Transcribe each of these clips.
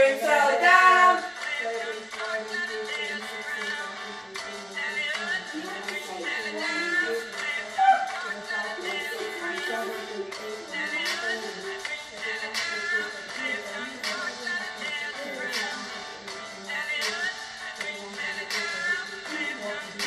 bring Sally down.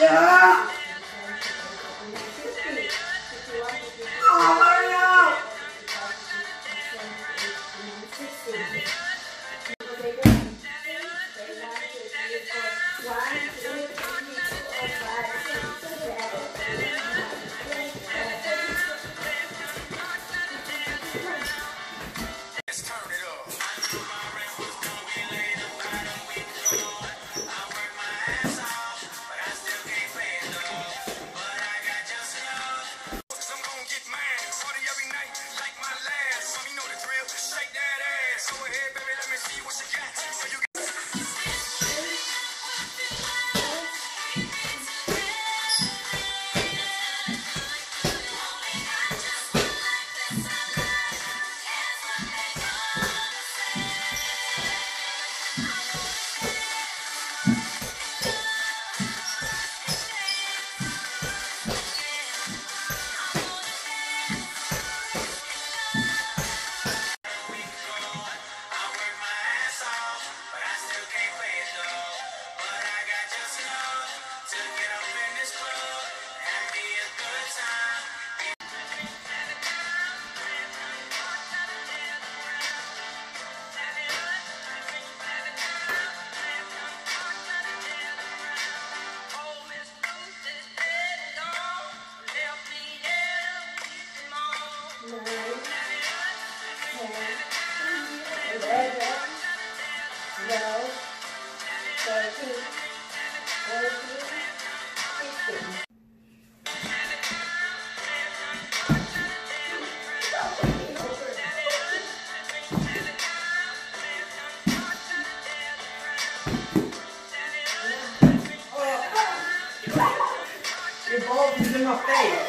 Yeah. Bulb is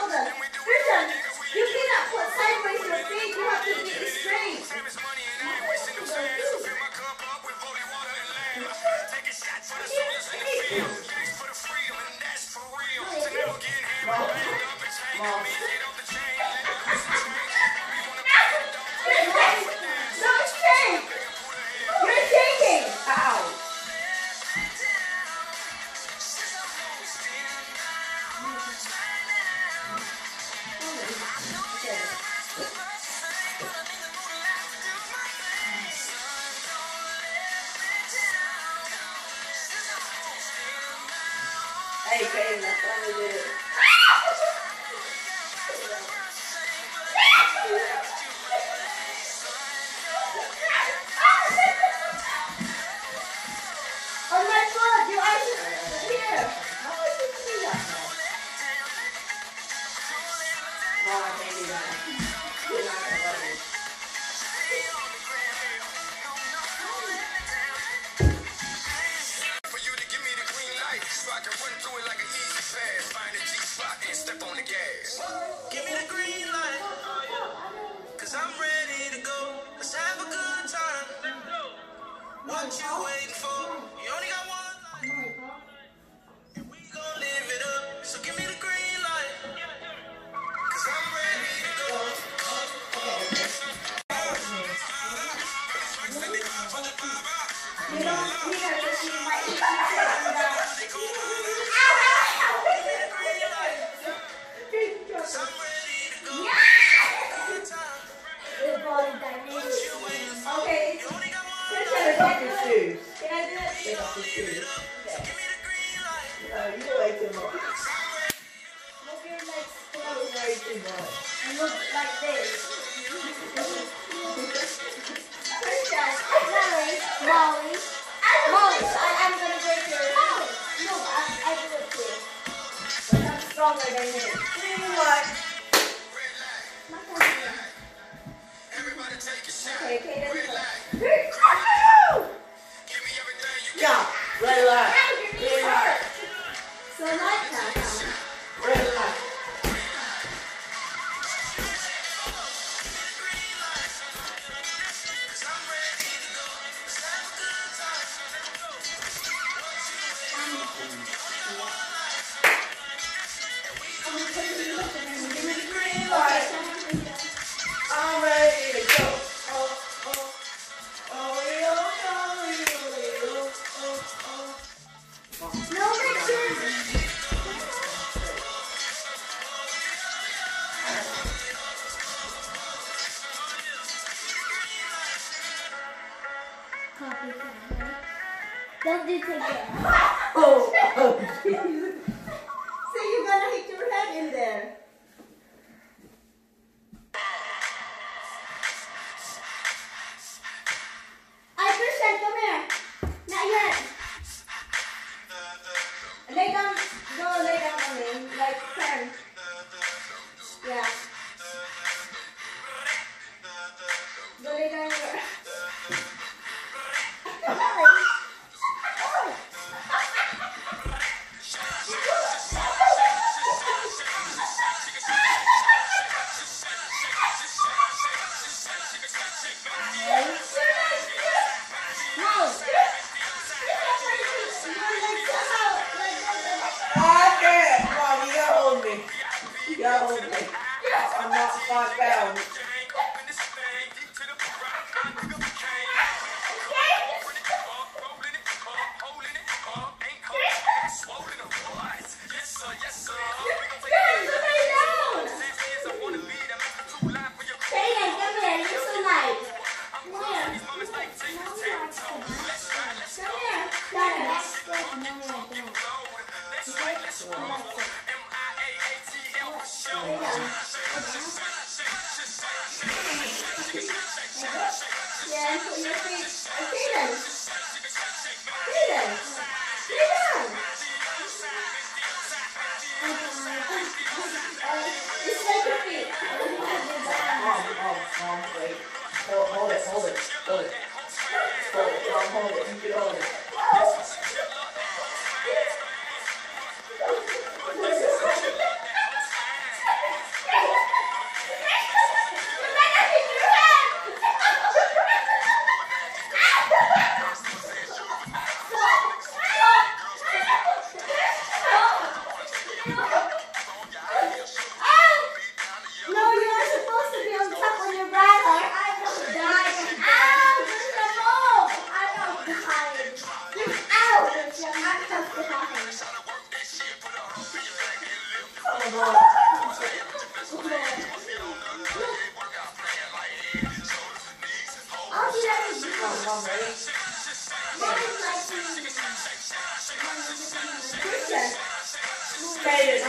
hold that. you waiting for? You only got shoes. Can I do that? Take. Okay. No, you do way too much. Look, your legs close way too much. You look like this. Molly, Molly, I am going to break your leg. No, I, do it too. But I'm stronger than you. Three, one. Okay, okay, that's good. Stay